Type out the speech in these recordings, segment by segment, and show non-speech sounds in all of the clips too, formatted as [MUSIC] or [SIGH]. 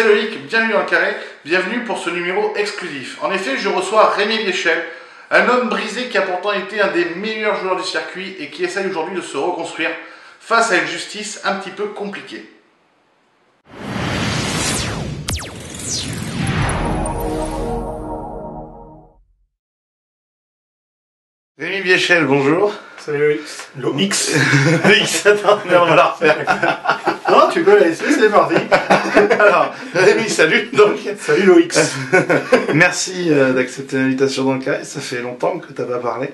c'est Loïc, bienvenue dans le carré, bienvenue pour ce numéro exclusif. En effet, je reçois Rémi Biéchel, un homme brisé qui a pourtant été un des meilleurs joueurs du circuit et qui essaye aujourd'hui de se reconstruire face à une justice un petit peu compliquée. Rémi Biéchel, bonjour. Salut. Loïc, [LAUGHS] attends, mais on va la refaire. Non, tu peux la laisser, c'est parti. [LAUGHS] Alors, Rémi, salut. Donc, Salut Loïx. [LAUGHS] merci euh, d'accepter l'invitation dans le carré. Ça fait longtemps que tu n'as pas parlé.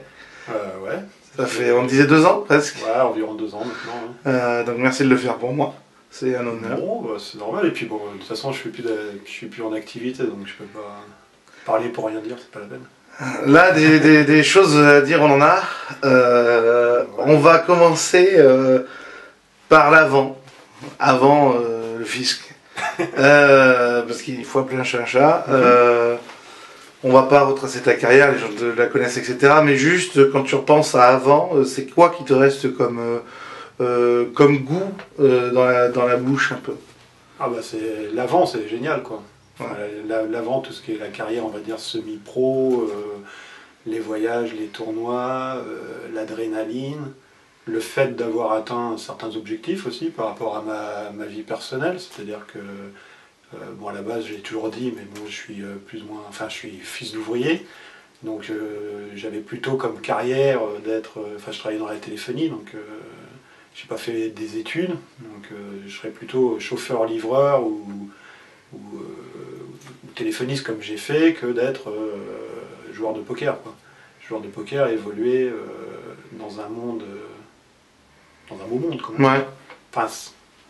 Euh, ouais. Ça fait, on disait deux ans presque. Ouais, environ deux ans maintenant. hein. Euh, donc merci de le faire pour moi. C'est un honneur. Bon, bah, c'est normal. Et puis bon, de toute façon, je suis plus, de- je suis plus en activité, donc je peux pas parler pour rien dire, c'est pas la peine. Là, des, des- des choses à dire, on en a. Euh, on va commencer euh, par l'avant. Avant euh, le fisc. [LAUGHS] Euh, parce qu'il faut appeler un chat un chat. Euh, on va pas retracer ta carrière, les gens te la connaissent, etc. Mais juste, quand tu repenses à avant, c'est quoi qui te reste comme, comme goût dans, la, dans la bouche un peu? Ah bah c'est l'avant, c'est génial quoi. Ouais. L'avant, tout ce qui est la carrière, on va dire semi-pro, euh, les voyages, les tournois, euh, l'adrénaline, le fait d'avoir atteint certains objectifs aussi par rapport à ma, vie personnelle, c'est-à-dire que euh, bon à la base j'ai toujours dit mais bon je suis euh, plus ou moins enfin je suis fils d'ouvrier donc euh, j'avais plutôt comme carrière d'être enfin je travaillais dans la téléphonie donc j'ai pas fait des études donc je serais plutôt chauffeur livreur ou, ou, téléphoniste comme j'ai fait que d'être joueur de poker quoi. joueur de poker évoluer dans un monde dans un beau monde comme Ouais. Enfin,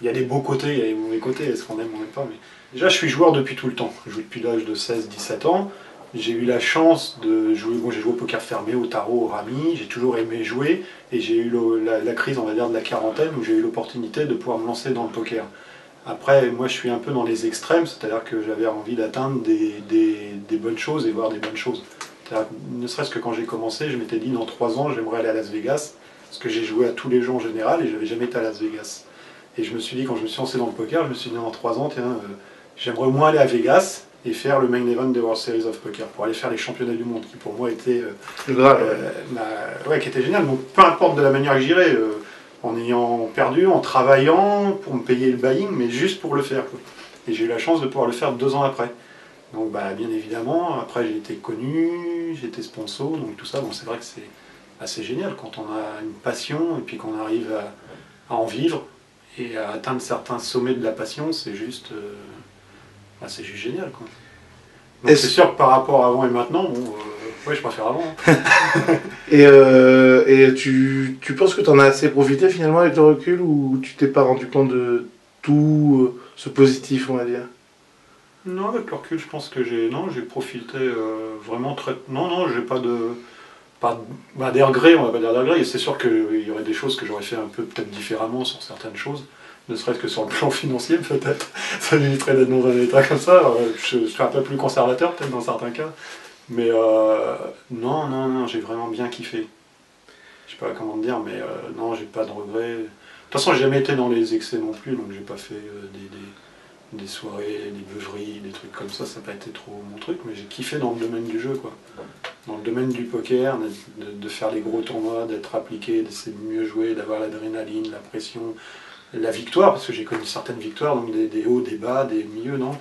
il y a des beaux côtés, il y a des mauvais côtés, est-ce qu'on aime ou on n'aime pas mais... Déjà, je suis joueur depuis tout le temps. Je joue depuis l'âge de 16-17 ans. J'ai eu la chance de jouer, bon, j'ai joué au poker fermé, au tarot, au rami, j'ai toujours aimé jouer, et j'ai eu le- la, la crise, on va dire, de la quarantaine, où j'ai eu l'opportunité de pouvoir me lancer dans le poker. Après, moi, je suis un peu dans les extrêmes, c'est-à-dire que j'avais envie d'atteindre des, des- des bonnes choses et voir des bonnes choses. Ne serait-ce que quand j'ai commencé, je m'étais dit, dans trois ans, j'aimerais aller à Las Vegas, parce que j'ai joué à tous les jeux en général, et j'avais jamais été à Las Vegas. Et je me suis dit, quand je me suis lancé dans le poker, je me suis dit, dans trois ans, tiens, euh, j'aimerais au moins aller à Vegas et faire le main event des World Series of Poker, pour aller faire les championnats du monde, qui pour moi était, euh, euh, ma- ouais, qui était génial. Donc peu importe de la manière que j'irais, euh, en ayant perdu, en travaillant, pour me payer le buying, mais juste pour le faire. quoi. Et j'ai eu la chance de pouvoir le faire deux ans après. Donc bah, bien évidemment, après j'ai été connu, j'ai été sponsor, donc tout ça, bon, c'est vrai que c'est assez génial quand on a une passion et puis qu'on arrive à, à en vivre et à atteindre certains sommets de la passion, c'est juste, euh, bah, c'est juste génial. Quoi. Donc c'est sûr que par rapport à avant et maintenant, bon, euh, ouais, je préfère avant. hein. [LAUGHS] Et, euh, et tu, tu penses que tu en as assez profité finalement avec le recul ou tu t'es pas rendu compte de tout ce positif, on va dire? Non, avec le recul, je pense que j'ai non, j'ai profité euh, vraiment très. Non, non, j'ai pas de bah, des regrets, on va pas dire des regrets. Et C'est sûr qu'il y aurait des choses que j'aurais fait un peu peut-être différemment sur certaines choses, ne serait-ce que sur le plan [LAUGHS] financier peut-être. Ça m'éviterait d'être dans un état comme ça. Euh, Je, serais un peu plus conservateur peut-être dans certains cas. Mais euh, non, non, non, j'ai vraiment bien kiffé. Je sais pas comment te dire, mais euh, non, j'ai pas de regrets. De toute façon, j'ai jamais été dans les excès non plus, donc j'ai pas fait euh, des, des soirées, des beuveries, des trucs comme ça, ça n'a pas été trop mon truc, mais j'ai kiffé dans le domaine du jeu, quoi. Dans le domaine du poker, de, faire les gros tournois, d'être appliqué, d'essayer de mieux jouer, d'avoir l'adrénaline, la pression, la victoire, parce que j'ai connu certaines victoires, donc des, hauts, des bas, des milieux, non?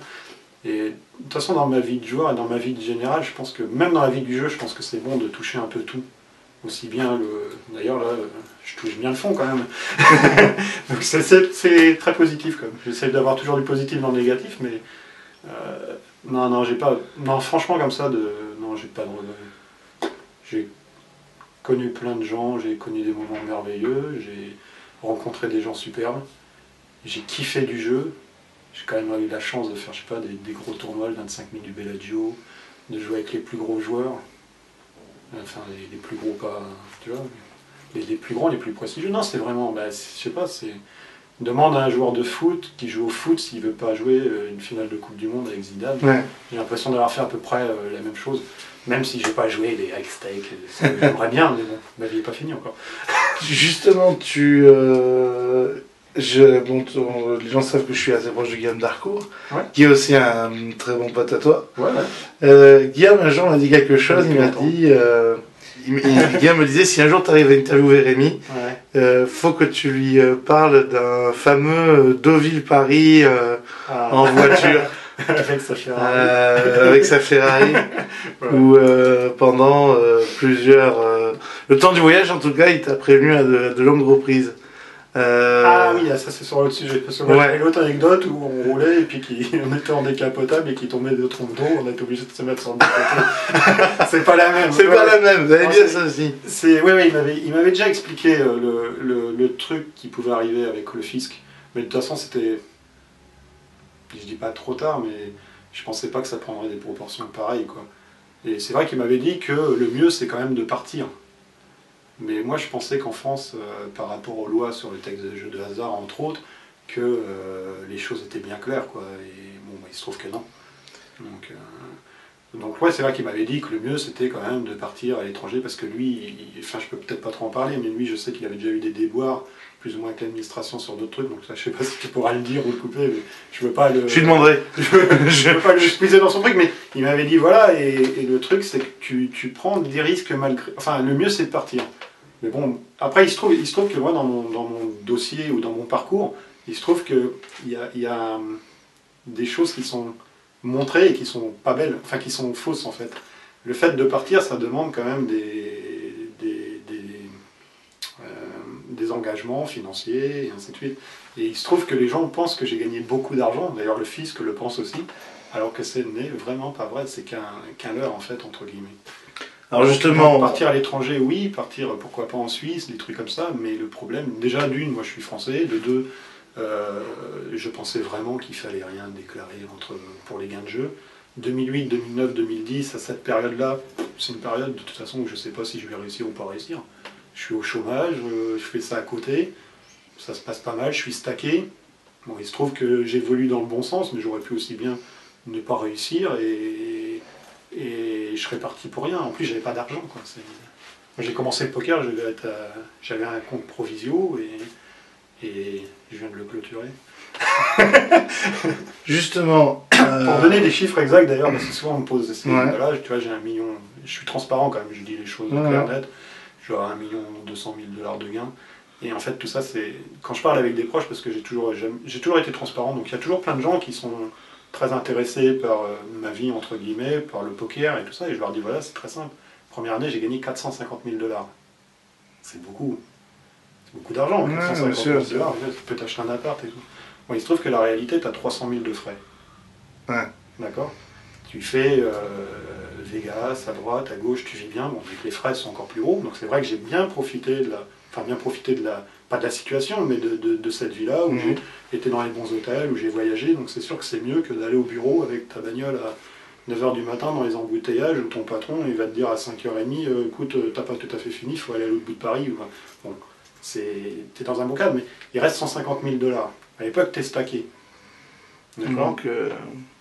Et de toute façon, dans ma vie de joueur et dans ma vie de général, je pense que, même dans la vie du jeu, je pense que c'est bon de toucher un peu tout. Aussi bien le. D'ailleurs, là, je touche bien le fond quand même. [LAUGHS] Donc c'est- très positif quand même. J'essaie d'avoir toujours du positif dans le négatif, mais euh, non, non, j'ai pas. Non, franchement comme ça, de, non, j'ai pas de. J'ai connu plein de gens, j'ai connu des moments merveilleux, j'ai rencontré des gens superbes, j'ai kiffé du jeu. J'ai quand même eu la chance de faire, je sais pas, des, des gros tournois, le 25 000 du Bellagio, de jouer avec les plus gros joueurs. Enfin, les, les plus gros, pas. Tu vois, les, les plus grands, les plus prestigieux. Non, c'est vraiment, bah, je sais pas, c'est. Demande à un joueur de foot qui joue au foot s'il veut pas jouer euh, une finale de Coupe du Monde avec Zidane. Ouais. J'ai l'impression d'avoir fait à peu près euh, la même chose, même si j'ai pas joué les high stakes. ça, J'aimerais bien, mais bon, ma vie n'est pas finie encore. [LAUGHS] Justement, tu, euh, je, bon, on- les gens savent que je suis assez proche de Guillaume Darcourt, Ouais. qui est aussi un très bon pote à toi. Ouais, ouais. Euh, Guillaume, un jour, m'a dit quelque chose. Il m'a dit. euh, il- il- [LAUGHS] Guillaume me disait si un jour tu arrives à interviewer Rémi, euh, faut que tu lui euh, parles d'un fameux euh, Deauville-Paris euh, Ah, en voiture [LAUGHS] avec sa Ferrari. euh, avec sa Ferrari, [LAUGHS] Ouais. où euh, pendant euh, plusieurs. euh, le temps du voyage, en tout cas, il t'a prévenu à de, à de longues reprises. Euh, Ah oui, ça c'est sur l'autre sujet. Parce que moi Ouais. l'autre anecdote où on roulait et puis qui, [LAUGHS] on était en décapotable et qui tombait de trompe d'eau, on était obligé de se mettre sur le côté. [LAUGHS] c'est pas la même. C'est Ouais. pas la même, vous avez bien ça aussi. C'est, ouais, ouais, il m'avait, il m'avait déjà expliqué euh, le, le, le truc qui pouvait arriver avec le fisc. Mais de toute façon, c'était. Je dis pas trop tard, mais je pensais pas que ça prendrait des proportions pareilles, quoi. Et c'est vrai qu'il m'avait dit que le mieux, c'est quand même de partir. Mais moi, je pensais qu'en France, euh, par rapport aux lois sur le texte de jeux de hasard, entre autres, que euh, les choses étaient bien claires, quoi. Et bon, bah, il se trouve que non. Donc, euh, donc ouais, c'est vrai qu'il m'avait dit que le mieux c'était quand même de partir à l'étranger parce que lui, il- enfin je peux peut-être pas trop en parler, mais lui je sais qu'il avait déjà eu des déboires plus ou moins avec l'administration sur d'autres trucs, donc ça je sais pas si tu pourras le dire ou le couper, mais je veux pas le... Je lui demanderai. [LAUGHS] je veux, je veux pas le squeezer dans son truc, mais il m'avait dit voilà, et, et le truc c'est que tu, tu prends des risques malgré... Enfin le mieux c'est de partir. Mais bon, après il se trouve, il se trouve que moi dans mon, dans mon dossier ou dans mon parcours, il se trouve qu'il y a, y a hum, des choses qui sont montrées et qui sont pas belles, enfin qui sont fausses en fait. Le fait de partir, ça demande quand même des, euh, des engagements financiers et ainsi de suite. Et il se trouve que les gens pensent que j'ai gagné beaucoup d'argent, d'ailleurs le fisc le pense aussi, alors que ce n'est vraiment pas vrai, c'est qu'un qu'un leurre en fait, entre guillemets. Alors justement, partir à l'étranger, oui, partir pourquoi pas en Suisse, des trucs comme ça, mais le problème, déjà d'une, moi je suis français, de deux, euh, je pensais vraiment qu'il fallait rien déclarer entre, pour les gains de jeu. 2008, 2009, 2010, à cette période-là, c'est une période de toute façon où je ne sais pas si je vais réussir ou pas réussir. Je suis au chômage, euh, je fais ça à côté, ça se passe pas mal, je suis stacké. Bon, il se trouve que j'évolue dans le bon sens, mais j'aurais pu aussi bien ne pas réussir et, et je serais parti pour rien. En plus, j'avais pas d'argent. J'ai commencé le poker, à- j'avais un compte provisio et, et je viens de le clôturer. [LAUGHS] justement, euh, Pour donner des chiffres exacts d'ailleurs, parce que souvent on me pose ces Ouais. là tu vois, j'ai un million, je suis transparent quand même, je dis les choses Ouais, ouais. nettes, je dois avoir un million 200 000 dollars de gains. Et en fait, tout ça, c'est quand je parle avec des proches, parce que j'ai toujours, j'ai toujours été transparent, donc il y a toujours plein de gens qui sont très intéressés par euh, ma vie, entre guillemets, par le poker et tout ça, et je leur dis voilà, c'est très simple. Première année, j'ai gagné 450 000 dollars. C'est beaucoup. C'est beaucoup d'argent, Ouais, 450 bien sûr, 000 c'est dollars. Tu peux t'acheter un appart et tout. Bon, il se trouve que la réalité, tu as 300 000 de frais. Ouais. D'accord? Tu fais euh, Vegas, à droite, à gauche, tu vis bien. Bon, vu que les frais sont encore plus hauts, donc c'est vrai que j'ai bien profité de la. Enfin, bien profité de la. Pas de la situation, mais de, de- de cette vie-là où Mhm. j'ai été dans les bons hôtels, où j'ai voyagé. Donc c'est sûr que c'est mieux que d'aller au bureau avec ta bagnole à 9h du matin dans les embouteillages où ton patron il va te dire à 5h30 euh, écoute, euh, t'as pas tout à fait fini, il faut aller à l'autre bout de Paris. Bon, c'est, t'es dans un bon cadre, mais il reste 150 000 dollars. À l'époque, t'es stacké. D'accord? Donc, euh,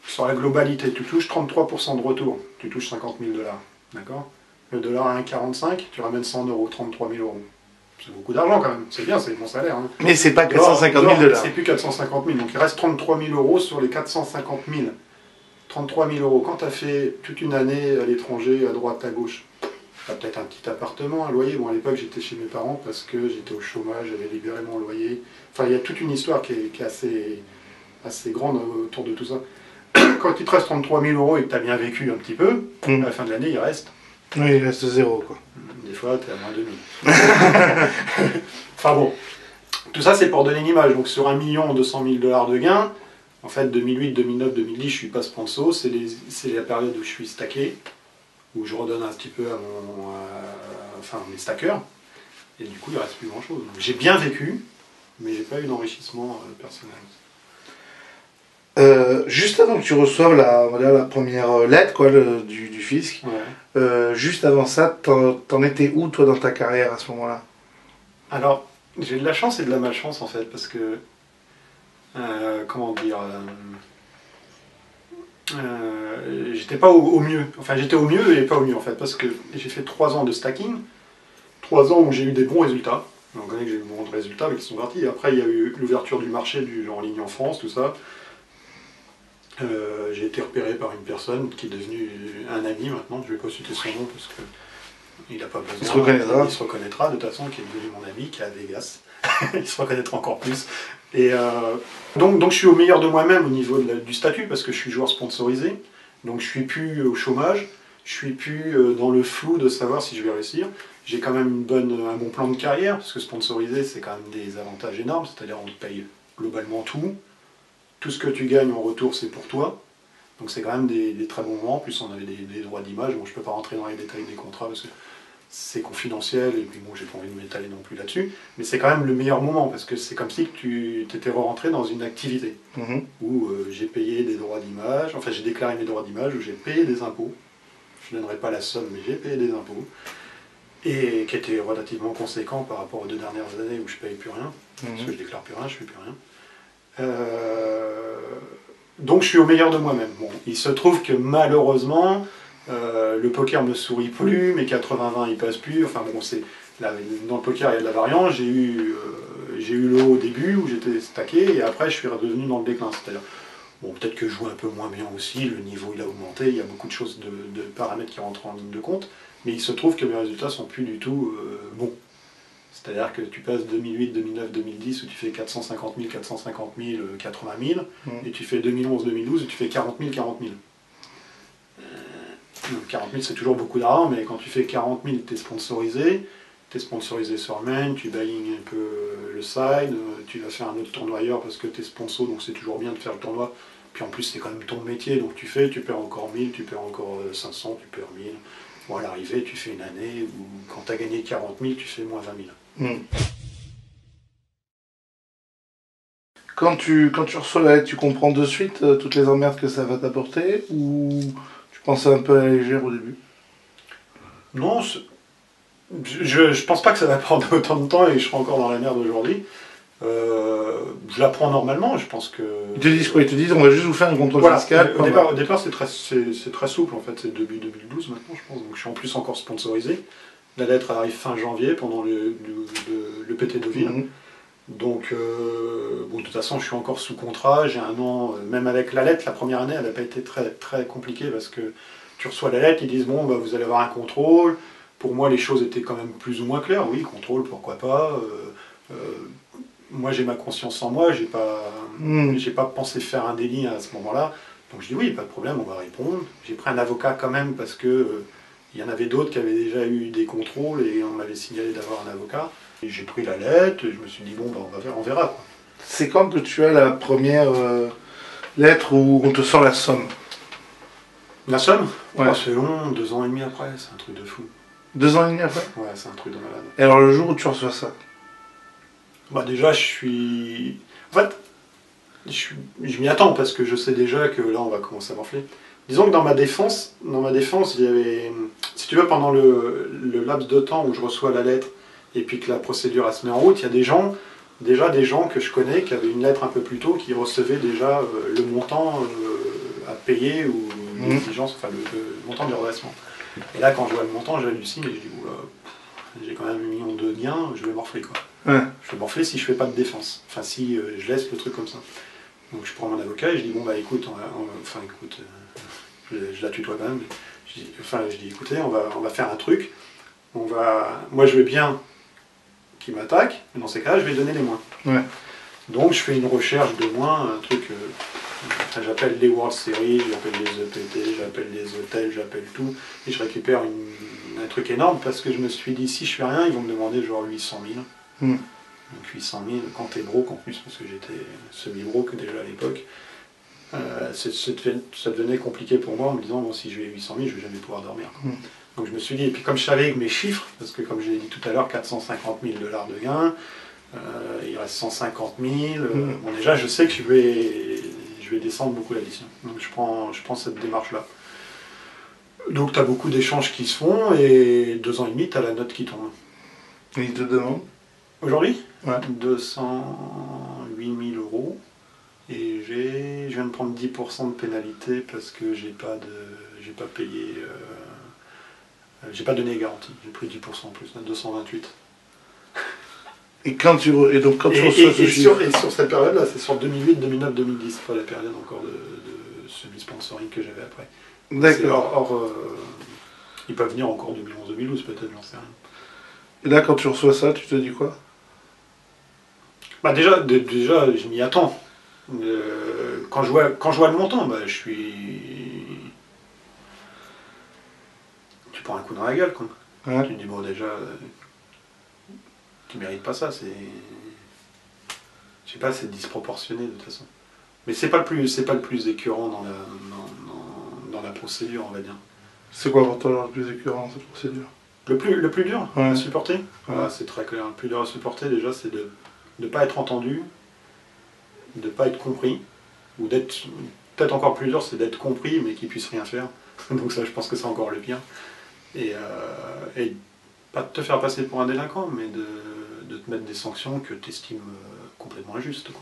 Sur la globalité, tu touches 33% de retour, tu touches 50 000 dollars. D'accord? Le dollar à 1,45, tu ramènes 100 euros, 33 000 euros. C'est beaucoup d'argent quand même, c'est bien, c'est bon salaire. hein. mais c'est pas Dehors, 450 000 dehors, dollars. C'est plus 450 000, donc il reste 33 000 euros sur les 450 000. 33 000 euros, quand tu as fait toute une année à l'étranger, à droite, à gauche, tu as peut-être un petit appartement, un loyer. Bon, à l'époque, j'étais chez mes parents parce que j'étais au chômage, j'avais libéré mon loyer. Enfin, il y a toute une histoire qui est, qui est assez, assez grande autour de tout ça. [COUGHS] Quand il te reste 33 000 euros et que tu as bien vécu un petit peu, Mm. à la fin de l'année, il reste Oui, il reste zéro, quoi. des fois, tu es à moins de 1000. [LAUGHS] enfin bon, tout ça, c'est pour donner une image. Donc, sur 1 million 200 000 dollars de gains, en fait, 2008, 2009, 2010, je suis pas sponsor. C'est la période où je suis stacké, où je redonne un petit peu à mon, euh, enfin, mes stackers. Et du coup, il reste plus grand-chose. J'ai bien vécu, mais j'ai pas eu d'enrichissement euh, personnel. Euh, juste avant que tu reçoives la, première euh, lettre quoi, le- du, du fisc, Ouais. euh, juste avant ça, t'en étais où toi dans ta carrière à ce moment-là? Alors, j'ai de la chance et de la malchance en fait, parce que, euh, comment dire, j'étais pas au, au mieux. Enfin, j'étais au mieux et pas au mieux en fait, parce que j'ai fait trois ans de stacking, trois ans où j'ai eu des bons résultats, On connaît que j'ai eu de résultats, mais qui sont partis. Après, il y a eu l'ouverture du marché du en ligne en France, tout ça. Euh, j'ai été repéré par une personne qui est devenue un ami maintenant, je ne vais pas citer son nom parce que il n'a pas besoin. Il se reconnaîtra. Il se reconnaîtra de toute façon, qui est devenu mon ami, qui est à Vegas. [LAUGHS] il se reconnaîtra encore plus. Et euh, donc, donc je suis au meilleur de moi-même au niveau de la- du statut parce que je suis joueur sponsorisé. Donc je suis plus au chômage, je suis plus euh, dans le flou de savoir si je vais réussir. J'ai quand même une bonne, un bon plan de carrière parce que sponsorisé c'est quand même des avantages énormes, c'est-à-dire on te paye globalement tout. Tout ce que tu gagnes en retour c'est pour toi. Donc c'est quand même des, des très bons moments. En plus on avait des, des droits d'image. Bon je peux pas rentrer dans les détails des contrats parce que c'est confidentiel et puis bon j'ai pas envie de m'étaler non plus là-dessus. Mais c'est quand même le meilleur moment parce que c'est comme si tu t'étais rentré dans une activité Mhm. où euh, j'ai payé des droits d'image, enfin j'ai déclaré mes droits d'image, où j'ai payé des impôts. Je ne donnerai pas la somme, mais j'ai payé des impôts. Et qui était relativement conséquent par rapport aux deux dernières années où je ne paye plus rien, parce que Mhm. je déclare plus rien, je ne fais plus rien. Euh, donc je suis au meilleur de moi-même. Bon, il se trouve que malheureusement, euh, le poker me sourit plus, mes 80-20 ils passent plus. Enfin bon, c'est dans le poker il y a de la variance. J'ai eu, euh, j'ai eu le haut au début où j'étais stacké et après je suis redevenu dans le déclin. C'est-à-dire, bon, peut-être que je joue un peu moins bien aussi, le niveau il a augmenté, il y a beaucoup de choses, de, de paramètres qui rentrent en ligne de compte, mais il se trouve que mes résultats sont plus du tout euh, bons. C'est-à-dire que tu passes 2008, 2009, 2010 où tu fais 450 000, 450 000, euh, 80 000, Mhm. et tu fais 2011, 2012 où tu fais 40 000, 40 000. Euh, donc 40 000 c'est toujours beaucoup d'argent, mais quand tu fais 40 000, tu es sponsorisé, tu es sponsorisé sur Main, tu buying un peu euh, le side, euh, tu vas faire un autre tournoi ailleurs parce que tu es sponsor, donc c'est toujours bien de faire le tournoi. Puis en plus, c'est quand même ton métier, donc tu fais, tu perds encore 1000, tu perds encore euh, 500, tu perds 1000. Bon, à l'arrivée, tu fais une année où quand tu as gagné 40 000, tu fais moins 20 000. Mhm. Quand tu, quand tu reçois la lettre, tu comprends de suite euh, toutes les emmerdes que ça va t'apporter ou tu penses un peu à la légère au début? Non, c'est- je, je pense pas que ça va prendre [LAUGHS] autant de temps et je serai encore dans la merde aujourd'hui. Euh, je l'apprends normalement, je pense que. Ils te disent quoi? Ils te disent on va juste vous faire un contrôle Voilà, fiscal. au point départ, barre. au départ, c'est très, c'est, c'est très souple en fait, c'est depuis 2012 maintenant je pense, donc je suis en plus encore sponsorisé. La lettre arrive fin janvier pendant le, le, le- le PT Deauville. Mhm. Donc, euh, bon, de toute façon, je suis encore sous contrat. J'ai un an, euh, même avec la lettre, la première année, elle n'a pas été très, très compliquée parce que tu reçois la lettre, ils disent bon, bah, vous allez avoir un contrôle. Pour moi, les choses étaient quand même plus ou moins claires. Oui, contrôle, pourquoi pas. Euh, euh, moi, j'ai ma conscience en moi. J'ai pas, Mhm. j'ai pas pensé faire un délit à ce moment-là. Donc, je dis oui, pas de problème, on va répondre. J'ai pris un avocat quand même parce que il y en avait d'autres qui avaient déjà eu des contrôles et on m'avait signalé d'avoir un avocat. Et j'ai pris la lettre et je me suis dit bon, bah, on va faire, on verra. Quoi. C'est quand que tu as la première euh, lettre où on te sort la somme? La somme? Ouais. Oh, C'est long, deux ans et demi après, c'est un truc de fou. Deux ans et demi après? Ouais, c'est un truc de malade. Et alors le jour où tu reçois ça? Bah déjà, je suis... En fait, je, je m'y attends parce que je sais déjà que là, on va commencer à morfler. Disons que dans ma défense, dans ma défense, il y avait... Si tu veux, pendant le, le laps de temps où je reçois la lettre et puis que la procédure elle se met en route, il y a des gens, déjà des gens que je connais qui avaient une lettre un peu plus tôt, qui recevaient déjà euh, le montant euh, à payer ou Mhm. l'exigence, enfin le, le montant du redressement. Et là, quand je vois le montant, j'hallucine et je dis, oula, j'ai quand même un million de gains, je vais morfler quoi. Ouais. Je vais morfler si je fais pas de défense. Enfin, si euh, je laisse le truc comme ça. Donc je prends mon avocat et je dis, bon bah écoute, on va, on va- enfin écoute, je, je la tutoie quand même. Je dis, enfin, je dis, écoutez, on va, on va faire un truc. On va, moi je veux bien qu'il m'attaque, mais dans ces cas-là, je vais donner les moins. Ouais. Donc je fais une recherche de moins, un truc. euh, j'appelle les World Series, j'appelle les EPT, j'appelle les hôtels, j'appelle tout, et je récupère une- un truc énorme parce que je me suis dit si je fais rien, ils vont me demander genre 800 000. Mm. Donc 800 000 quand t'es broke en plus, parce que j'étais semi-broke déjà à l'époque. Euh, ça devenait compliqué pour moi en me disant bon, si je vais 800 000, je vais jamais pouvoir dormir. quoi. Mm. Donc je me suis dit, et puis comme je savais que mes chiffres, parce que comme je l'ai dit tout à l'heure, 450 000 dollars de gains, euh, il reste 150 000. euh, Mm. Bon, déjà, je sais que je vais, je vais descendre beaucoup l'addition. Donc je prends, je prends cette démarche-là. Donc tu as beaucoup d'échanges qui se font, et deux ans et demi, tu as la note qui tombe. Et ils te demandent? Aujourd'hui? Ouais. 208 000 euros. Et j'ai, je viens de prendre 10% de pénalité parce que j'ai pas de, j'ai pas payé, euh, j'ai pas donné garantie. J'ai pris 10% en plus, 228. Et, quand tu, et donc quand tu Et, reçois et- ce et sur, et sur cette période-là, c'est sur 2008, 2009, 2010, pas la période encore de, de semi-sponsoring que j'avais après. D'accord. hors, euh, il peut venir encore 2011-2012 peut-être, j'en sais rien. Et là, quand tu reçois ça, tu te dis quoi? Bah déjà, dé- déjà je m'y attends. Euh, quand, je vois, quand je vois le montant, bah, je suis... Tu prends un coup dans la gueule, quoi. Ouais. Tu te dis, bon, déjà, euh, tu mérites pas ça, c'est... Je sais pas, c'est disproportionné de toute façon. Mais c'est pas le plus, c'est pas le plus écœurant dans la, dans, dans- dans la procédure, on va dire. C'est quoi pour toi le plus écœurant cette procédure? Le plus, le plus dur? Ouais. à supporter? Ouais. Voilà, C'est très clair. Le plus dur à supporter, déjà, c'est de ne pas être entendu, de ne pas être compris, ou d'être. Peut-être encore plus dur, c'est d'être compris, mais qu'il puisse rien faire. [LAUGHS] Donc, ça, je pense que c'est encore le pire. Et, euh, et pas de te faire passer pour un délinquant, mais de, de te mettre des sanctions que tu estimes complètement injustes. Quoi.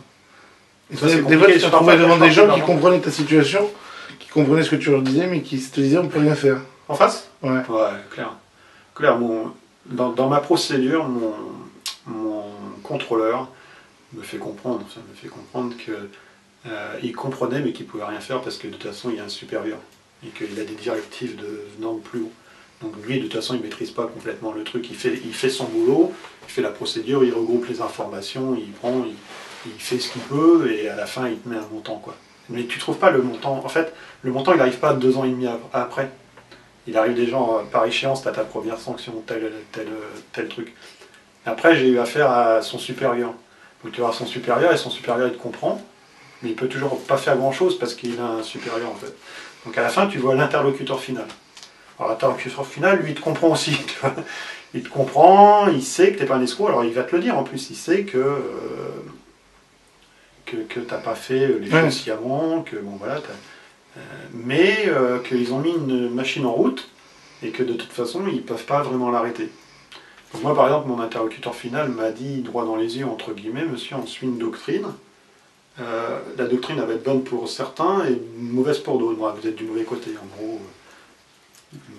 Et Ça, des fois, tu te devant des gens qui comprenaient ta situation, qui comprenaient ce que tu leur disais, mais qui te disaient on peut rien faire. En face? Ouais. Ouais, clair. Clair, mon, dans, dans ma procédure, mon, mon contrôleur me fait comprendre, ça me fait comprendre que euh, comprenait mais qu'il pouvait rien faire parce que de toute façon il y a un supérieur et qu'il a des directives de venant plus haut. Donc lui de toute façon il maîtrise pas complètement le truc, il fait, il fait son boulot, il fait la procédure, il regroupe les informations, il prend, il, fait ce qu'il peut et à la fin il te met un montant quoi. Mais tu trouves pas le montant, en fait le montant il n'arrive pas deux ans et demi ap- après. Il arrive des gens euh, par échéance, tu as ta première sanction, tel, tel, tel truc. Après, j'ai eu affaire à son supérieur. Donc tu vas son supérieur et son supérieur il te comprend, mais il peut toujours pas faire grand chose parce qu'il a un supérieur en fait. Donc à la fin, tu vois l'interlocuteur final. Alors l'interlocuteur final, lui, il te comprend aussi. [LAUGHS] tu vois. Il te comprend, il sait que t'es pas un escroc, alors il va te le dire en plus, il sait que. euh, que, que t'as pas fait les Ouais. choses sciemment, que bon voilà, euh, mais euh, qu'ils ont mis une machine en route et que de toute façon ils peuvent pas vraiment l'arrêter. Moi par exemple mon interlocuteur final m'a dit droit dans les yeux entre guillemets monsieur on suit une doctrine. Euh, la doctrine va être bonne pour certains et mauvaise pour d'autres. Moi, vous êtes du mauvais côté en gros.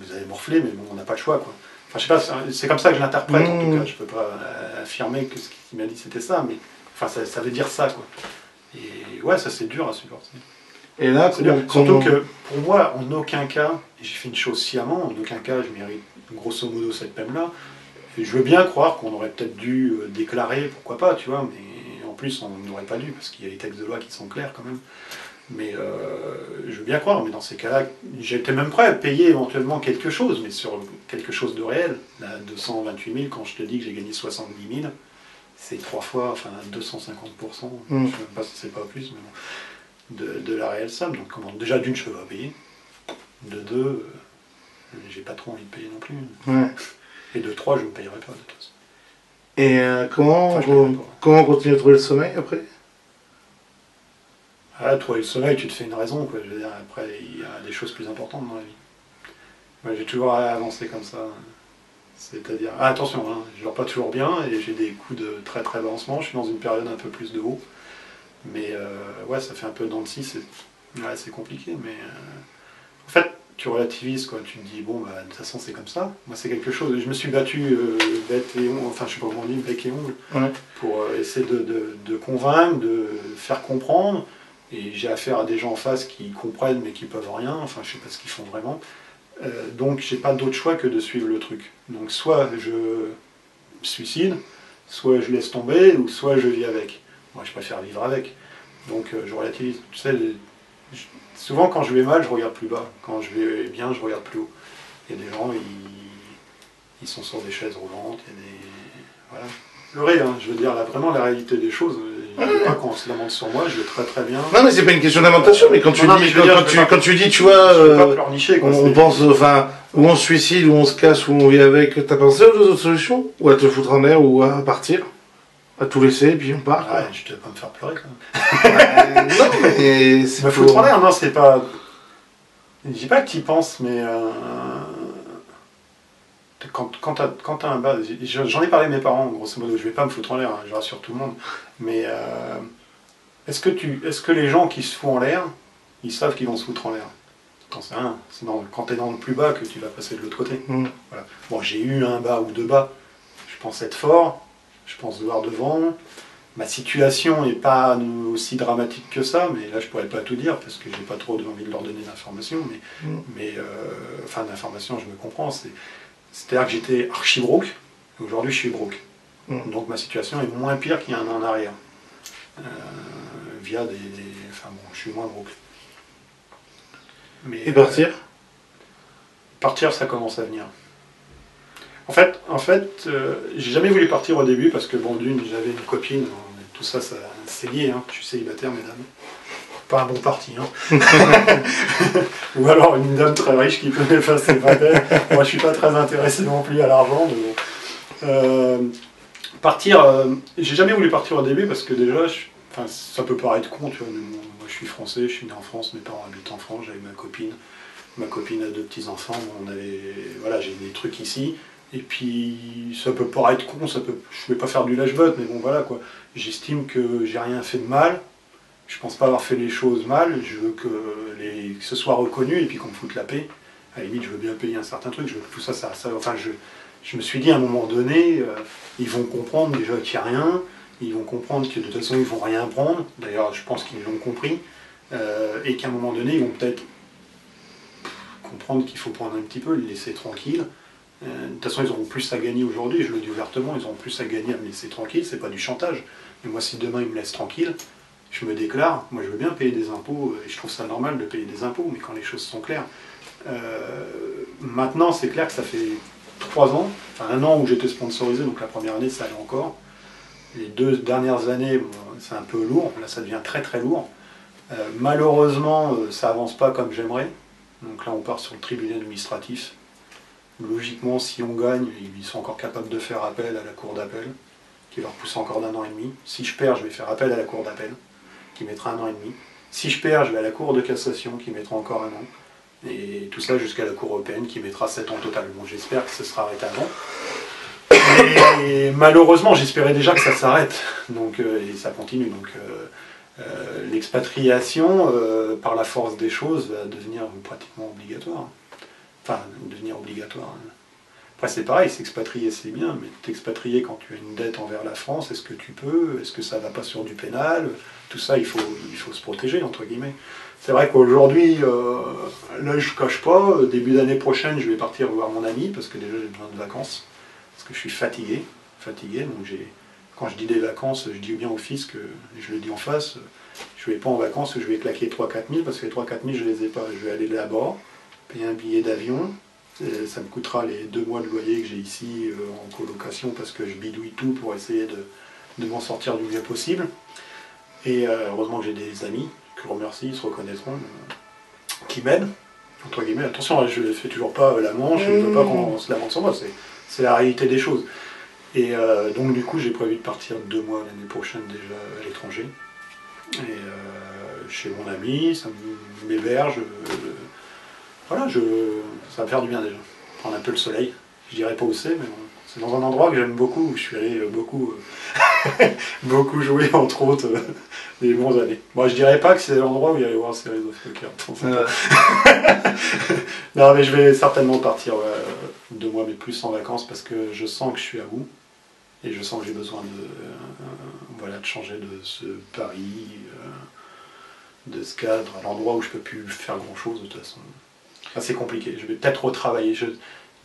Vous avez morflé mais bon on n'a pas le choix quoi. Enfin je sais pas c'est- comme ça que je l'interprète en tout Mmh. cas. Je peux pas euh, affirmer que ce qu'il m'a dit c'était ça mais enfin ça, ça veut dire ça quoi. Et ouais ça c'est dur à supporter. Et là, C'est dur. Surtout que pour moi, en aucun cas, et j'ai fait une chose sciemment, en aucun cas je mérite grosso modo cette peine-là. Et je veux bien croire qu'on aurait peut-être dû euh, déclarer, pourquoi pas, tu vois, mais en plus on n'aurait pas dû, parce qu'il y a les textes de loi qui sont clairs quand même. Mais euh, je veux bien croire, mais dans ces cas-là, j'étais même prêt à payer éventuellement quelque chose, mais sur quelque chose de réel. Là, 228 000, quand je te dis que j'ai gagné 70 000, c'est trois fois, enfin 250%, Mm. je sais même pas si c'est pas plus, mais bon, de, de la réelle somme. Donc comment, déjà d'une, je peux pas payer. De deux, euh, j'ai pas trop envie de payer non plus. Ouais. Et de trois, je ne payerai pas de toute façon. Et euh, comment, Enfin, on, comment on continue à trouver le sommeil après? Ah, toi, le soleil, tu te fais une raison, quoi. Je veux dire, après, il y a des choses plus importantes dans la vie. Moi, j'ai toujours avancé comme ça. C'est-à-dire, ah, attention, hein, je dors pas toujours bien et j'ai des coups de très très lancement. Je suis dans une période un peu plus de haut. Mais euh, ouais, ça fait un peu scie, c'est ouais, compliqué. Mais euh, en fait, tu relativises, quoi. Tu te dis, bon, bah, de toute façon, c'est comme ça. Moi, c'est quelque chose. Je me suis battu euh, bête et ongle, enfin, je sais pas comment on dit, bec et ongle, Ouais. pour euh, essayer de, de- de convaincre, de faire comprendre. Et j'ai affaire à des gens en face qui comprennent mais qui peuvent rien, enfin je sais pas ce qu'ils font vraiment. Euh, donc j'ai pas d'autre choix que de suivre le truc. Donc soit je me suicide, soit je laisse tomber, ou soit je vis avec. Moi je préfère vivre avec. Donc euh, je relativise. Tu sais, les- je- souvent quand je vais mal, je regarde plus bas. Quand je vais bien, je regarde plus haut. Il y a des gens, ils, ils sont sur des chaises roulantes, il y a des. Voilà. Pleurer, hein, je veux dire, là, vraiment la réalité des choses. Je veux pas qu'on se lamente sur moi, je vais très très bien. Non, mais c'est pas une question d'inventation, mais quand tu, Non, dis, quand, dire, quand tu, veux pas- quand tu dis, tu vois, euh, quoi. on, on pense, enfin, ou on se suicide, ou on se casse, ou on vit avec, t'as pensé aux deux autres solutions? Ou à te foutre en l'air, ou à partir? À tout laisser, et puis on part. Ouais, je ne pas me faire pleurer quand même. Euh, [LAUGHS] non, mais c'est Me pour- foutre en l'air, non, c'est pas. Je dis pas que tu y penses, mais. euh, Quand, quand t'as un bas. J'en ai parlé à mes parents, grosso modo, je vais pas me foutre en l'air, hein, je rassure tout le monde. Mais. euh, Est-ce que, tu... Est que les gens qui se foutent en l'air, ils savent qu'ils vont se foutre en l'air? T'en sais rien. C'est dans- quand t'es dans le plus bas que tu vas passer de l'autre côté. Mm. Voilà. Bon, j'ai eu un bas ou deux bas. Je pense être fort. Je pense devoir devant. Ma situation n'est pas aussi dramatique que ça, mais là je pourrais pas tout dire parce que j'ai pas trop envie de leur donner d'informations. Mais, Mm. mais euh, enfin d'informations, je me comprends. c'est- C'est-à-dire que j'étais archi broke. Aujourd'hui, je suis broke. Mm. Donc ma situation est moins pire qu'il y a un an en arrière. Euh, via des, des- Enfin bon, je suis moins broke. Mais, Et partir? Partir, ça commence à venir. En fait, en fait euh, j'ai jamais voulu partir au début parce que, bon, d'une, j'avais une copine, tout ça, ça c'est lié, hein. je suis célibataire, mesdames. Pas un bon parti, hein. [LAUGHS] Ou alors une dame très riche qui peut m'effacer pas belle. Moi, je suis pas très intéressé non plus à l'argent. mais bon. Euh, partir, euh, j'ai jamais voulu partir au début parce que déjà, je- ça peut paraître con, tu vois, mais moi je suis français, je suis né en France, mes parents habitent en France, j'avais ma copine, ma copine a deux petits enfants, on avait, voilà, j'ai des trucs ici. Et puis, ça peut paraître con, ça peut, je vais pas faire du lâche-botte, mais bon, voilà quoi. J'estime que j'ai rien fait de mal. Je pense pas avoir fait les choses mal. Je veux que, les, que ce soit reconnu et puis qu'on me foute la paix. À la limite, je veux bien payer un certain truc. Je veux que tout ça, ça, enfin, je, je me suis dit à un moment donné, euh, ils vont comprendre déjà qu'il n'y a rien. Ils vont comprendre que de toute façon, ils vont rien prendre. D'ailleurs, je pense qu'ils l'ont compris. Euh, et qu'à un moment donné, ils vont peut-être comprendre qu'il faut prendre un petit peu, les laisser tranquilles. Euh, de toute façon, ils auront plus à gagner aujourd'hui, je le dis ouvertement, ils auront plus à gagner à me laisser tranquille, c'est pas du chantage. Mais moi, si demain ils me laissent tranquille, je me déclare, moi je veux bien payer des impôts, et je trouve ça normal de payer des impôts, mais quand les choses sont claires. Euh, maintenant, c'est clair que ça fait trois ans, enfin un an où j'étais sponsorisé, donc la première année ça allait encore. Les deux dernières années, c'est un peu lourd, là ça devient très très lourd. Euh, malheureusement, euh, ça avance pas comme j'aimerais. Donc là, on part sur le tribunal administratif. Logiquement, si on gagne, ils sont encore capables de faire appel à la cour d'appel, qui va repousser encore d'un an et demi. Si je perds, je vais faire appel à la cour d'appel, qui mettra un an et demi. Si je perds, je vais à la cour de cassation, qui mettra encore un an. Et tout ça jusqu'à la cour européenne, qui mettra sept ans total. Bon, j'espère que ce sera arrêté avant. Et malheureusement, j'espérais déjà que ça s'arrête. Donc, euh, et ça continue. Donc, euh, euh, l'expatriation, par la force des choses, va devenir pratiquement obligatoire. Enfin, devenir obligatoire. Après, c'est pareil, s'expatrier, c'est bien, mais t'expatrier quand tu as une dette envers la France, est-ce que tu peux? Est-ce que ça va pas sur du pénal? Tout ça, il faut, il faut se protéger, entre guillemets. C'est vrai qu'aujourd'hui, euh, là, je ne cache pas, début d'année prochaine, je vais partir voir mon ami, parce que déjà, j'ai besoin de vacances, parce que je suis fatigué. fatigué donc j'ai quand je dis des vacances, je dis bien au fils que je le dis en face, je vais pas en vacances, je vais claquer 3-4 000 parce que les 3-4 000 je les ai pas. Je vais aller là-bas, payer un billet d'avion, et ça me coûtera les deux mois de loyer que j'ai ici euh, en colocation parce que je bidouille tout pour essayer de, de m'en sortir du mieux possible. Et euh, heureusement que j'ai des amis, que je remercie, ils se reconnaîtront, euh, qui m'aident. Entre guillemets, attention, je ne fais toujours pas la manche, je ne veux pas qu'on se lamente sur moi, c'est- c'est la réalité des choses. Et euh, donc du coup j'ai prévu de partir deux mois l'année prochaine déjà à l'étranger. Et euh, chez mon ami, ça m'héberge. Euh, voilà, je, ça va me faire du bien déjà. Prendre un peu le soleil. Je dirais pas où c'est, mais bon, c'est dans un endroit que j'aime beaucoup, où je suis allé euh, beaucoup, euh, [LAUGHS] beaucoup jouer, entre autres, euh, des bons années. Moi je dirais pas que c'est l'endroit où il y allait voir ces réseaux sociaux. Euh, Non, mais je vais certainement partir ouais, deux mois, mais plus en vacances parce que je sens que je suis à bout et je sens que j'ai besoin de, euh, voilà, de changer de ce Paris, euh, de ce cadre, à l'endroit où je peux plus faire grand chose de toute façon. C'est compliqué. Je vais peut-être retravailler. Je-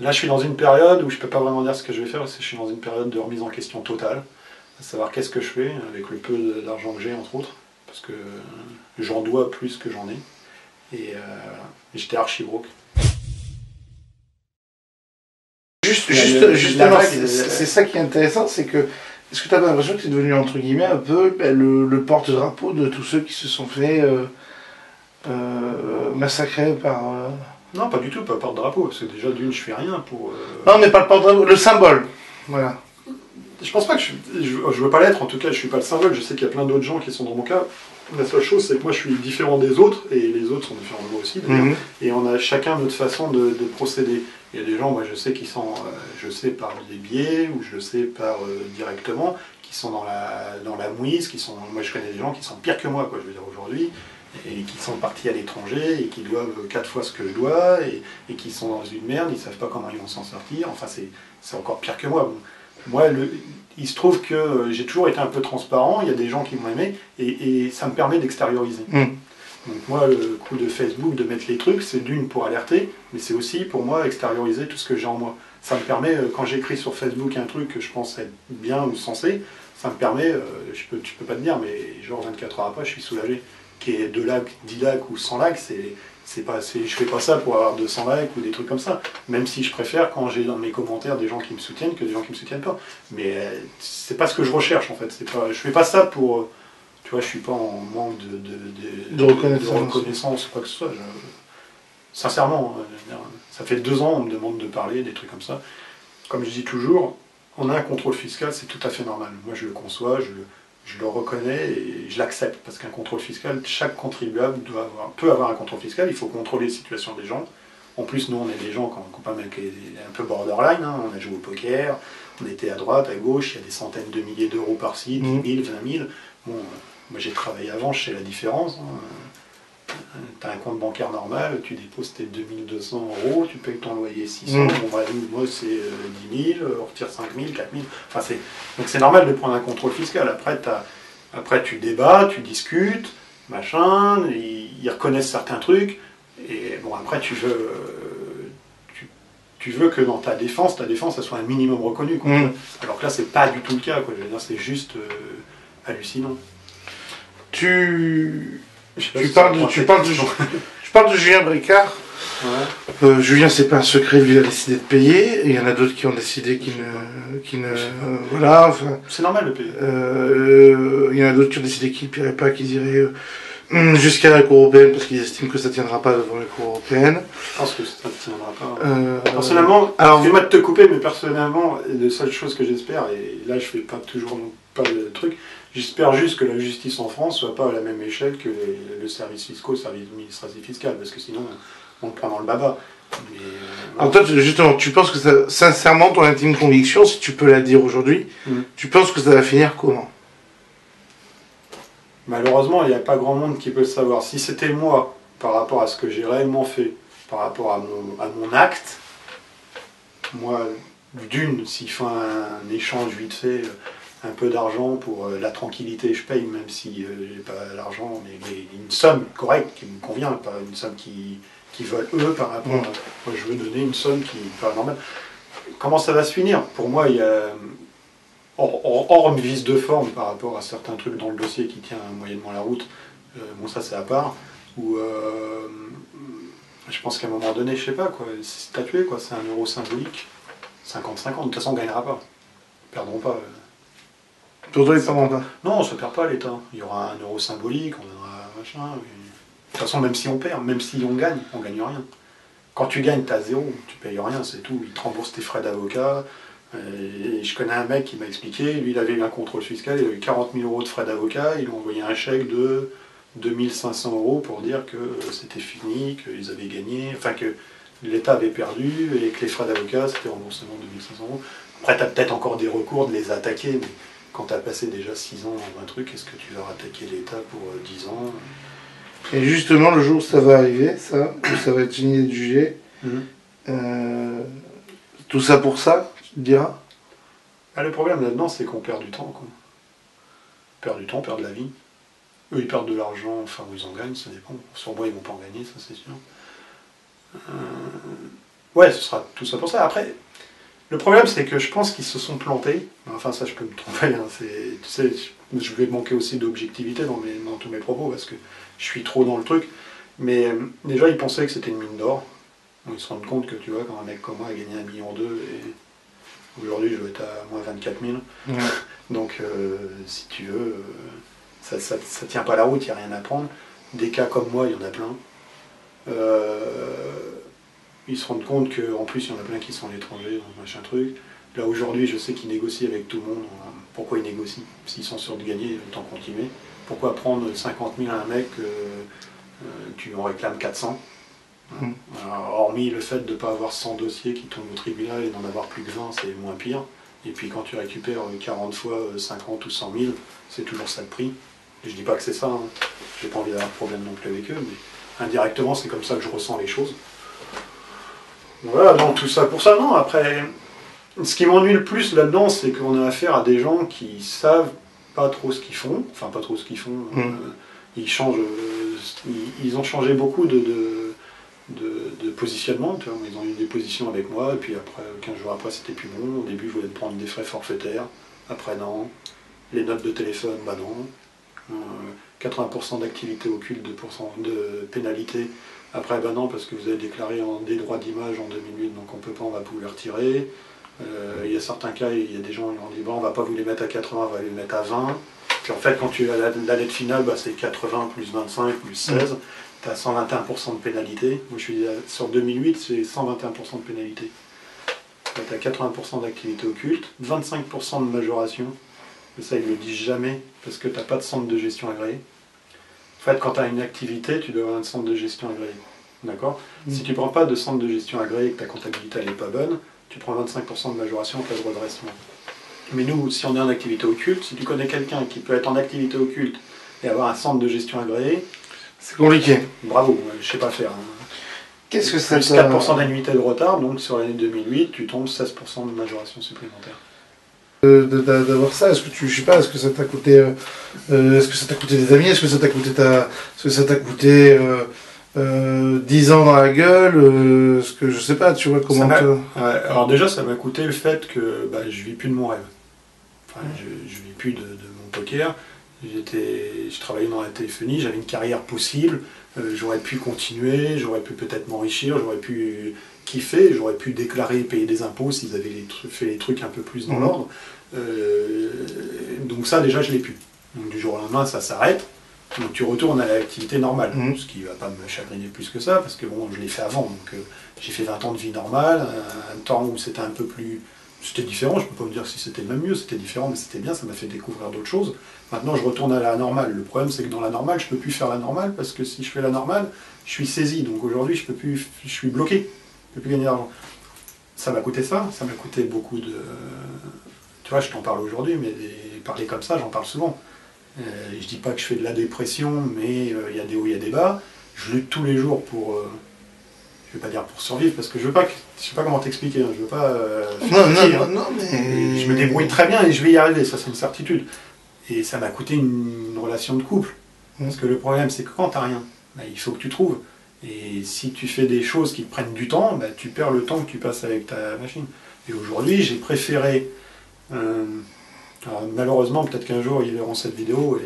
Là, je suis dans une période où je peux pas vraiment dire ce que je vais faire parce que je suis dans une période de remise en question totale, à savoir qu'est-ce que je fais avec le peu d'argent que j'ai entre autres, parce que j'en dois plus que j'en ai. Et, euh, j'étais archi broke. Juste, juste- justement, c'est euh, c'est ça qui est intéressant, c'est que est-ce que tu as pas l'impression que c'est devenu entre guillemets un peu ben, le, le porte-drapeau de tous ceux qui se sont fait euh, euh, massacrer par. Non, pas du tout, pas porte-drapeau, parce que déjà d'une, je fais rien pour. euh, Non, mais pas le porte-drapeau, le symbole. Voilà. Je pense pas que je, je, je veux pas l'être, en tout cas, je suis pas le symbole. Je sais qu'il y a plein d'autres gens qui sont dans mon cas. La seule chose, c'est que moi, je suis différent des autres, et les autres sont différents de moi aussi. d'ailleurs. Mhm. Et on a chacun notre façon de, de procéder. Il y a des gens, moi je sais, qui sont, euh, je sais par des biais, ou je sais par euh, directement, qui sont dans la, dans la mouise, qui sont, moi je connais des gens qui sont pires que moi, quoi, je veux dire aujourd'hui, et qui sont partis à l'étranger, et qui doivent quatre fois ce que je dois, et, et qui sont dans une merde, ils savent pas comment ils vont s'en sortir, enfin c'est encore pire que moi. Bon, moi, le- il se trouve que euh, j'ai toujours été un peu transparent, il y a des gens qui m'ont aimé, et, et ça me permet d'extérioriser. Mm. Donc moi, le coup de Facebook, de mettre les trucs, c'est d'une pour alerter, mais c'est aussi pour moi extérioriser tout ce que j'ai en moi. Ça me permet, euh, quand j'écris sur Facebook un truc que je pense être bien ou sensé, ça me permet, euh, je peux, tu peux pas te dire, mais genre 24 heures après, je suis soulagé. Y ait 2 likes, 10 likes ou 100 likes, c'est, c'est pas, je fais pas ça pour avoir 200 likes ou des trucs comme ça. Même si je préfère quand j'ai dans mes commentaires des gens qui me soutiennent que des gens qui me soutiennent pas. Mais euh, c'est pas ce que je recherche en fait. C'est pas, je fais pas ça pour. euh, Tu vois, je suis pas en manque de, de, De reconnaissance. de reconnaissance ou quoi que ce soit. Je- sincèrement, euh, dire, ça fait deux ans on me demande de parler, des trucs comme ça. Comme je dis toujours, on a un contrôle fiscal, c'est tout à fait normal. Moi, je le conçois, je, je le reconnais et je l'accepte parce qu'un contrôle fiscal, chaque contribuable doit avoir, peut avoir un contrôle fiscal. Il faut contrôler les situations des gens. En plus, nous, on est des gens quand on les- un peu borderline. hein. On a joué au poker, on était à droite, à gauche. Il y a des centaines de milliers d'euros par-ci, 10 Mhm. 000, 20 000. Bon, moi, j'ai travaillé avant, je sais la différence. Tu as un compte bancaire normal, tu déposes tes 2200 euros, tu payes ton loyer 600, Mhm. bon, bah, moi c'est euh, 10 000, on retire 5 000, 4 000. Enfin, c'est- donc c'est normal de prendre un contrôle fiscal. Après, tu débats, tu discutes, machin, ils, ils reconnaissent certains trucs, et bon, après tu veux, euh, tu, tu veux que dans ta défense, ta défense, ça soit un minimum reconnu. quoi. Mhm. Alors que là, c'est pas du tout le cas. Quoi. Je veux dire, c'est juste euh, hallucinant. Tu, tu, parles de, tu, parles de, question. tu parles de Julien Bricard. Ouais. Euh, Julien, c'est pas un secret, lui, a décidé de payer. Il y en a d'autres qui ont décidé qu'ils ne. Qui ne euh, voilà, enfin. C'est normal de payer. Euh, il y en a d'autres qui ont décidé qu'ils ne paieraient pas, qu'ils iraient euh, jusqu'à la Cour européenne parce qu'ils estiment que ça ne tiendra pas devant la Cour européenne. Je pense que ça ne tiendra pas. Euh, Personnellement, alors, excuse-moi de te couper, mais personnellement, la seule chose que j'espère, et là je fais pas toujours pas le truc, j'espère juste que la justice en France soit pas à la même échelle que les- le service fiscal, le service administratif fiscal, parce que sinon on le prend dans le baba. Mais, euh, Alors toi, justement, tu penses que ça, sincèrement, ton intime conviction, si tu peux la dire aujourd'hui, Mhm. tu penses que ça va finir comment? Malheureusement, il n'y a pas grand monde qui peut le savoir. Si c'était moi, par rapport à ce que j'ai réellement fait, par rapport à mon, à mon acte, moi, d'une, s'il fait un échange vite fait, un peu d'argent pour euh, la tranquillité, je paye, même si euh, j'ai pas l'argent, mais, une somme correcte qui me convient, pas une somme qui, qui veulent eux par rapport à... Moi, je veux donner une somme qui paraît normale. Comment ça va se finir? Pour moi, il y a hors, hors vice de forme par rapport à certains trucs dans le dossier qui tient moyennement la route, euh, bon ça c'est à part, euh, je pense qu'à un moment donné, je sais pas quoi, c'est statué quoi, c'est un euro symbolique, 50-50, de toute façon on gagnera pas, Ils perdront pas. Pour pas. Non, on se perd pas l'État, il y aura un euro symbolique, on aura machin, de toute façon même si on perd, même si on gagne, on gagne rien. Quand tu gagnes, t'as zéro, tu payes rien, c'est tout, ils te remboursent tes frais d'avocat, et je connais un mec qui m'a expliqué, lui il avait eu un contrôle fiscal, il a eu 40 000 euros de frais d'avocat, ils lui ont envoyé un chèque de 2500 euros pour dire que c'était fini, qu'ils avaient gagné, enfin que l'État avait perdu et que les frais d'avocat c'était remboursement de 2500 euros. Après tu as peut-être encore des recours de les attaquer, mais quand tu as passé déjà 6 ans dans un truc, est-ce que tu vas attaquer l'État pour euh, 10 ans Et justement, le jour où ça va arriver, ça, où ça va être fini d'être jugé, Mhm. euh, tout ça pour ça, tu te diras? Ah, Le problème là-dedans c'est qu'on perd du temps. Quoi. On perd du temps, on perd de la vie. Eux, ils perdent de l'argent, enfin, ou ils en gagnent, ça dépend. Sur moi, ils vont pas en gagner, ça c'est sûr. Euh, Ouais, ce sera tout ça pour ça. Après, le problème, c'est que je pense qu'ils se sont plantés. Enfin, ça, je peux me tromper. hein, Tu sais, je vais manquer aussi d'objectivité dans, tous mes propos parce que je suis trop dans le truc. Mais euh, déjà, ils pensaient que c'était une mine d'or. Ils se rendent compte que, tu vois, quand un mec comme moi a gagné un million d'eux et aujourd'hui, je dois être à moins 24 000. Donc, euh, si tu veux, euh, ça, ça, ça tient pas la route, il n'y a rien à prendre. Des cas comme moi, il y en a plein. Euh, ils se rendent compte qu'en plus, il y en a plein qui sont à l'étranger, donc machin truc. Là, aujourd'hui, je sais qu'ils négocient avec tout le monde. Pourquoi ils négocient? S'ils sont sûrs de gagner, autant continuer. Pourquoi prendre 50 000 à un mec, euh, euh, tu en réclames 400 Mm. Alors, Hormis le fait de ne pas avoir 100 dossiers qui tombent au tribunal et d'en avoir plus que 20, c'est moins pire. Et puis quand tu récupères euh, 40 fois euh, 50 ou 100 000, c'est toujours ça le prix. Et je dis pas que c'est ça, hein. j'ai pas envie d'avoir de problème non plus avec eux, mais indirectement c'est comme ça que je ressens les choses. Voilà, donc tout ça pour ça, non, après, ce qui m'ennuie le plus là-dedans, c'est qu'on a affaire à des gens qui savent pas trop ce qu'ils font, enfin pas trop ce qu'ils font. Mm. euh, ils changent, euh, ils, ils ont changé beaucoup de, de, de- de positionnement. tu vois. Ils ont eu des positions avec moi, et puis après, 15 jours après, c'était plus bon. Au début, je voulais prendre des frais forfaitaires. Après, non. Les notes de téléphone, bah non. Euh, 80% d'activité occulte, 2% de pénalité. Après, bah non, parce que vous avez déclaré en, des droits d'image en 2008, donc on peut pas, on va vous les retirer. Euh, il y a certains cas, il y a des gens qui ont dit, bon, on va pas vous les mettre à 80, on va les mettre à 20. Puis en fait, quand tu as la, la lettre finale, bah, c'est 80 plus 25 plus 16. Tu as 121% de pénalité. Moi, je suis sur 2008, c'est 121% de pénalité. Tu as 80% d'activité occulte, 25% de majoration. Et ça, ils ne le disent jamais parce que tu n'as pas de centre de gestion agréé. En fait, quand tu as une activité, tu dois avoir un centre de gestion agréé. D'accord Mm. Si tu ne prends pas de centre de gestion agréé et que ta comptabilité n'est pas bonne, tu prends 25% de majoration en cas de redressement. Mais nous, si on est en activité occulte, si tu connais quelqu'un qui peut être en activité occulte et avoir un centre de gestion agréé, C'est compliqué. bravo, je sais pas faire. hein. Qu'est-ce que ça Plus t'a- 4% d'annuité de retard, donc sur l'année 2008, tu tombes 16% de majoration supplémentaire. D'avoir ça Est-ce que tu, je sais pas, est-ce que ça t'a coûté, euh, euh, est-ce que ça t'a coûté des amis? Est-ce que ça t'a coûté ta, est-ce que ça t'a coûté euh, euh, 10 ans dans la gueule? Est-ce que je sais pas, tu vois comment m'a- te- Ouais, alors déjà, ça m'a coûté le fait que bah, je vis plus de mon rêve. Enfin, je, je vis plus de, de mon poker. J'étais, je travaillais dans la téléphonie, j'avais une carrière possible. j'aurais pu continuer, j'aurais pu peut-être m'enrichir, j'aurais pu kiffer, j'aurais pu déclarer, payer des impôts s'ils avaient les fait les trucs un peu plus dans Mhm. l'ordre. Euh, donc ça, déjà, je l'ai pu. Donc du jour au lendemain, ça s'arrête. Donc tu retournes à l'activité normale, Mhm. ce qui va pas me chagriner plus que ça, parce que bon, je l'ai fait avant. Donc euh, j'ai fait 20 ans de vie normale, un, un temps où c'était un peu plus... C'était différent, je peux pas vous dire si c'était même mieux, c'était différent, mais c'était bien, ça m'a fait découvrir d'autres choses. Maintenant, je retourne à la normale. Le problème, c'est que dans la normale, je peux plus faire la normale, parce que si je fais la normale, je suis saisi. Donc aujourd'hui, je peux plus, je suis bloqué, peux plus gagner d'argent. Ça m'a coûté ça, ça m'a coûté beaucoup de... Tu vois, je t'en parle aujourd'hui, mais parler comme ça, j'en parle souvent. Euh, je dis pas que je fais de la dépression, mais euh, il y a des hauts, il y a des bas. Je lutte tous les jours pour, euh, je vais pas dire pour survivre, parce que je veux pas, que, je sais pas comment t'expliquer, hein, je veux pas. euh, Non, non, dire. non, non, mais je me débrouille très bien et je vais y arriver, ça c'est une certitude. Et ça m'a coûté une, une relation de couple. Parce que le problème c'est que quand t'as rien, bah, il faut que tu trouves. Et si tu fais des choses qui prennent du temps, bah, tu perds le temps que tu passes avec ta machine. Et aujourd'hui, j'ai préféré. euh, malheureusement, peut-être qu'un jour ils verront cette vidéo,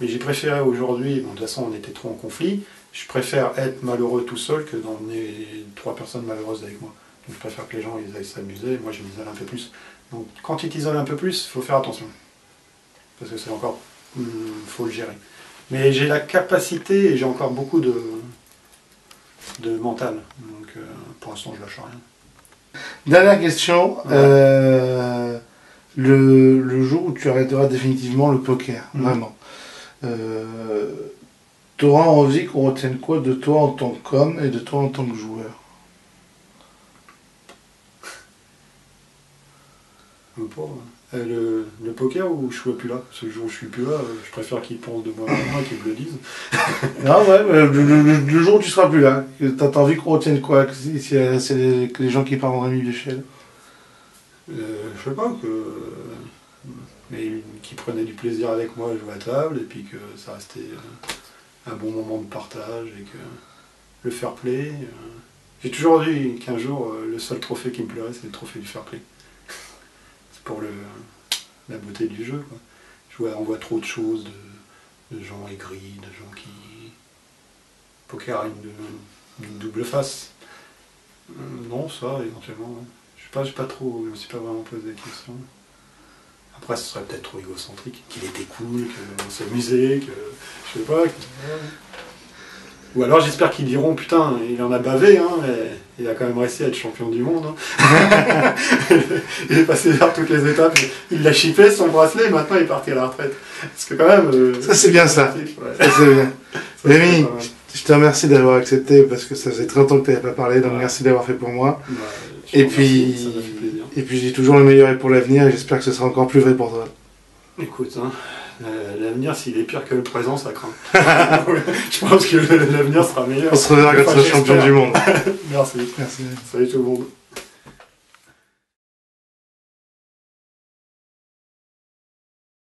mais j'ai préféré aujourd'hui, bon, de toute façon on était trop en conflit, je préfère être malheureux tout seul que d'emmener trois personnes malheureuses avec moi. Donc je préfère que les gens ils aillent s'amuser, moi je m'isole un peu plus. Donc quand tu t'isoles un peu plus, il faut faire attention. Parce que c'est encore. Il faut le gérer. Mais j'ai la capacité et j'ai encore beaucoup de, de mental. Donc euh, pour l'instant je lâche rien. Dernière question. Ouais. euh, le, le jour où tu arrêteras définitivement le poker, Mhm. vraiment, euh, tu auras envie qu'on retienne quoi de toi en tant qu'homme et de toi en tant que joueur? Pauvre. Euh, le, le poker ou je suis plus là? Ce jour où je suis plus là, euh, je préfère qu'ils pensent de moi maintenant qu'ils me le disent. Non, [LAUGHS] ouais, mais le, le- jour où tu seras plus là, t'as envie qu'on retienne quoi? Que si- si, c'est les, que les gens qui parlent en ami d'échelle? Euh, je sais pas, que. Mais qui prenaient du plaisir avec moi à jouer à table et puis que ça restait euh, un bon moment de partage et que le fair play. euh, J'ai toujours dit qu'un jour, le seul trophée qui me plairait, c'est le trophée du fair play. La beauté du jeu. Quoi. Je vois, on voit trop de choses, de, gens aigris, de gens qui. Poker a une, double face. Euh, non, ça, éventuellement. Je sais pas, pas trop, je me suis pas vraiment posé la question. Après, ce serait peut-être trop égocentrique, qu'il était cool, qu'on s'amusait, que je sais pas. que- Ou alors j'espère qu'ils diront putain, il en a bavé, hein, mais il a quand même réussi à être champion du monde. hein. [LAUGHS] il est passé vers toutes les étapes, il l'a chippé son bracelet, et maintenant il est parti à la retraite. Parce que quand même. euh, Ça, c'est bien, ça. Ouais. Ça, c'est bien. Ça, Rémi. Je te remercie d'avoir accepté parce que ça faisait très longtemps que tu n'avais pas parlé, donc Ouais. merci d'avoir fait pour moi. Ouais, Et puis, Ça et puis je dis toujours le meilleur est pour l'avenir et j'espère que ce sera encore plus vrai pour toi. Écoute, hein, l'avenir, s'il est pire que le présent, ça craint. [LAUGHS] je pense que l'avenir sera meilleur. On se reverra quand tu champion du monde. [LAUGHS] Merci. Merci. Salut tout le monde.